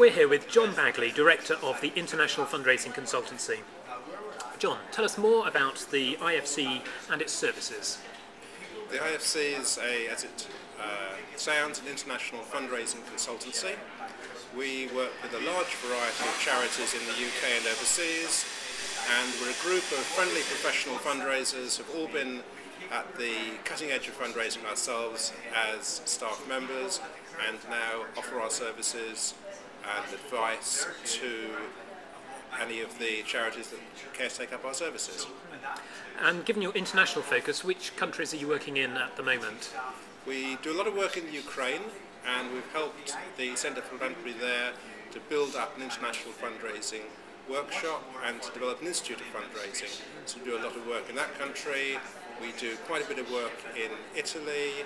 We're here with John Baguley, Director of the International Fundraising Consultancy. John, tell us more about the IFC and its services. The IFC is, a, as it uh, sounds, an international fundraising consultancy. We work with a large variety of charities in the UK and overseas, and we're a group of friendly professional fundraisers who've all been at the cutting edge of fundraising ourselves as staff members and now offer our services and advice to any of the charities that care to take up our services. And given your international focus, which countries are you working in at the moment? We do a lot of work in Ukraine and we've helped the Centre for Philanthropy there to build up an international fundraising workshop and to develop an institute of fundraising. So we do a lot of work in that country. We do quite a bit of work in Italy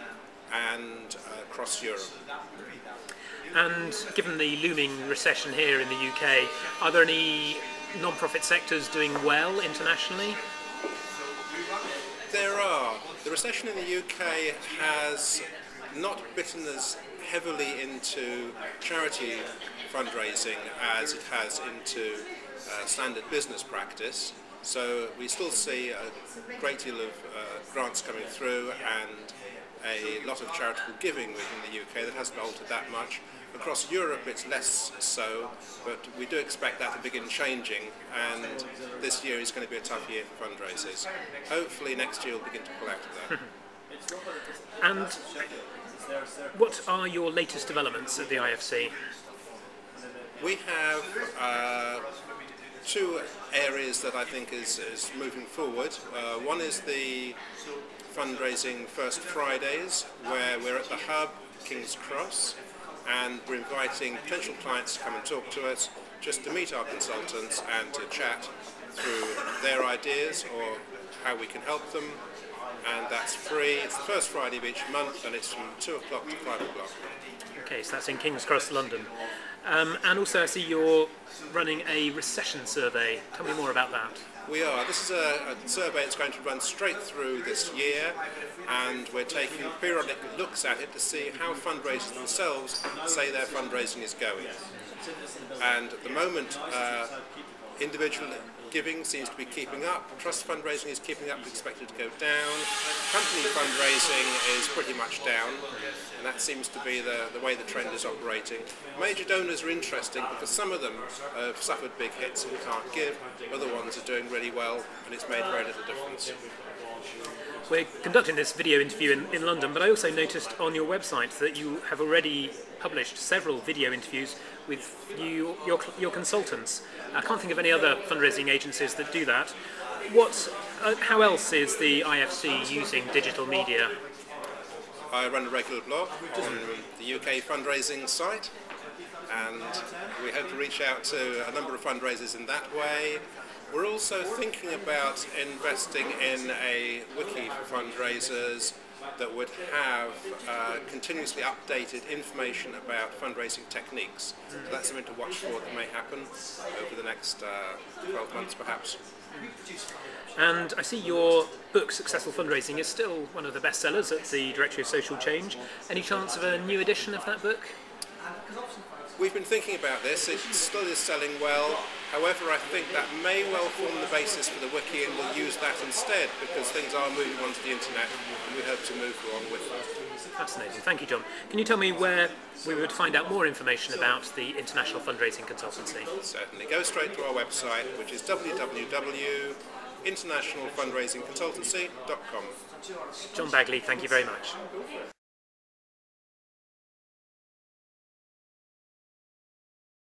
and uh, across Europe. And given the looming recession here in the UK, are there any non-profit sectors doing well internationally? There are. The recession in the UK has not bitten as heavily into charity fundraising as it has into uh, standard business practice. So we still see a great deal of uh, grants coming through and a lot of charitable giving within the UK that hasn't altered that much. Across Europe it's less so, but we do expect that to begin changing and this year is going to be a tough year for fundraisers. Hopefully next year we'll begin to pull out of that. and what are your latest developments at the IFC? We have uh, two areas that I think is, is moving forward. Uh, one is the fundraising First Fridays, where we're at the hub, King's Cross, and we're inviting potential clients to come and talk to us, just to meet our consultants and to chat through their ideas or how we can help them. And that's free. It's the first Friday of each month, and it's from 2 o'clock to 5 o'clock. Okay, so that's in King's Cross, London. Um, and also, I see you're running a recession survey. Tell me more about that. We are. This is a, a, survey that's going to run straight through this year, and we're taking periodic looks at it to see how fundraisers themselves say their fundraising is going. And at the moment, uh, individual giving seems to be keeping up. Trust fundraising is keeping up, expected to go down. Company fundraising is pretty much down, and that seems to be the, the way the trend is operating. Major donors are interesting because some of them have suffered big hits and can't give, other ones are doing really well, and it's made very little difference. We're conducting this video interview in, in London, but I also noticed on your website that you have already published several video interviews with you, your, your consultants. I can't think of any other fundraising agencies that do that. What, uh, how else is the IFC using digital media? I run a regular blog on the UK fundraising site and we hope to reach out to a number of fundraisers in that way. We're also thinking about investing in a wiki for fundraisers that would have uh, continuously updated information about fundraising techniques. So that's something to watch for that may happen over the next uh, 12 months perhaps. And I see your book, Successful Fundraising, is still one of the best sellers at the Directory of Social Change. Any chance of a new edition of that book? We've been thinking about this. It still is selling well. However, I think that may well form the basis for the wiki and we'll use that instead because things are moving onto the internet and we hope to move on with that. Fascinating. Thank you, John. Can you tell me where we would find out more information about the International Fundraising Consultancy? Certainly. Go straight to our website, which is www.internationalfundraisingconsultancy.com. John Baguley, thank you very much.